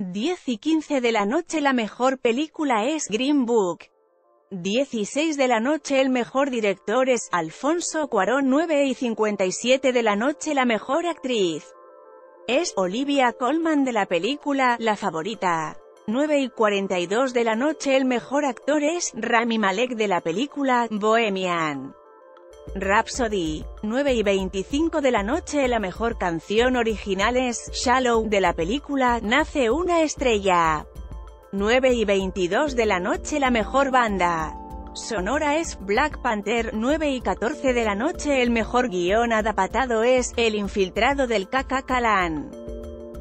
10 y 15 de la noche la mejor película es Green Book. 16 de la noche el mejor director es Alfonso Cuarón 9 y 57 de la noche la mejor actriz es Olivia Colman de la película La Favorita. 9 y 42 de la noche el mejor actor es Rami Malek de la película Bohemian. Rhapsody. 9 y 25 de la noche la mejor canción original es Shallow de la película Nace una estrella. 9 y 22 de la noche la mejor banda sonora es Black Panther 9 y 14 de la noche el mejor guion adaptado es El infiltrado del Calan.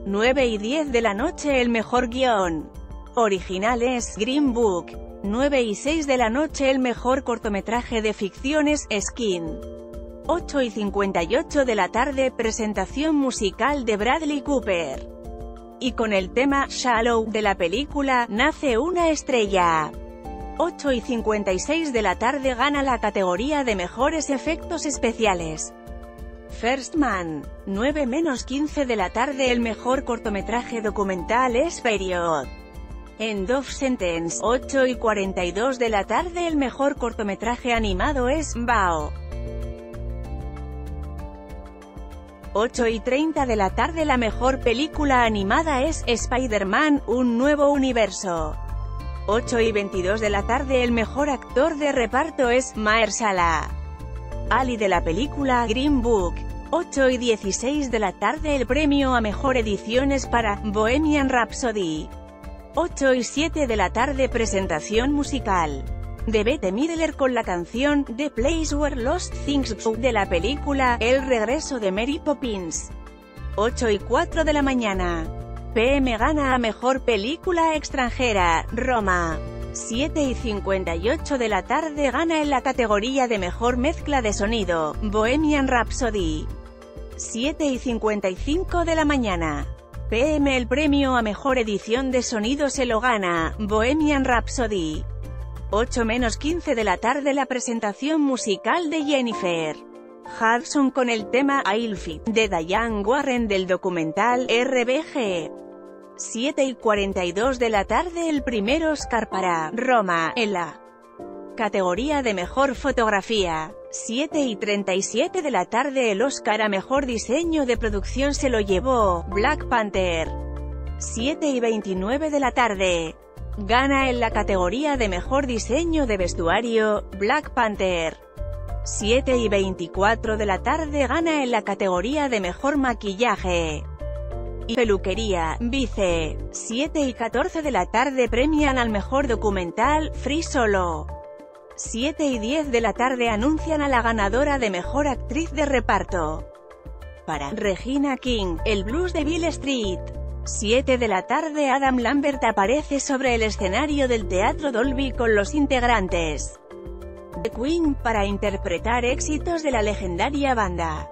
9 y 10 de la noche el mejor guion original es Green Book 9 y 6 de la noche el mejor cortometraje de ficción es Skin. 8 y 58 de la tarde presentación musical de Bradley Cooper. Y con el tema Shallow de la película Nace una estrella. 8 y 56 de la tarde gana la categoría de mejores efectos especiales. First Man. 9 menos 15 de la tarde el mejor cortometraje documental es Period. End of Sentence, 8 y 42 de la tarde el mejor cortometraje animado es Bao. 8 y 30 de la tarde la mejor película animada es Spider-Man, un nuevo universo. 8 y 22 de la tarde el mejor actor de reparto es Mahershala Ali de la película Green Book. 8 y 16 de la tarde el premio a mejor edición es para Bohemian Rhapsody. 8 y 7 de la tarde presentación musical de Bette Midler con la canción The Place Where Lost Things de la película El regreso de Mary Poppins. 8 y 4 de la mañana. PM gana a Mejor Película Extranjera, Roma. 7 y 58 de la tarde gana en la categoría de Mejor Mezcla de Sonido, Bohemian Rhapsody. 7 y 55 de la mañana. PM el premio a mejor edición de sonido se lo gana, Bohemian Rhapsody. 8 menos 15 de la tarde la presentación musical de Jennifer Hudson con el tema I'll Fit, de Diane Warren del documental RBG. 7 y 42 de la tarde el primer Oscar para Roma, en la categoría de Mejor Fotografía. 7 y 37 de la tarde el Oscar a Mejor Diseño de Producción se lo llevó, Black Panther. 7 y 29 de la tarde. Gana en la categoría de Mejor Diseño de Vestuario, Black Panther. 7 y 24 de la tarde gana en la categoría de Mejor Maquillaje y Peluquería, Vice. 7 y 14 de la tarde premian al Mejor Documental, Free Solo. 7 y 10 de la tarde anuncian a la ganadora de Mejor Actriz de Reparto. Para Regina King, El Blues de Bill Street. 7 de la tarde Adam Lambert aparece sobre el escenario del Teatro Dolby con los integrantes de Queen para interpretar éxitos de la legendaria banda.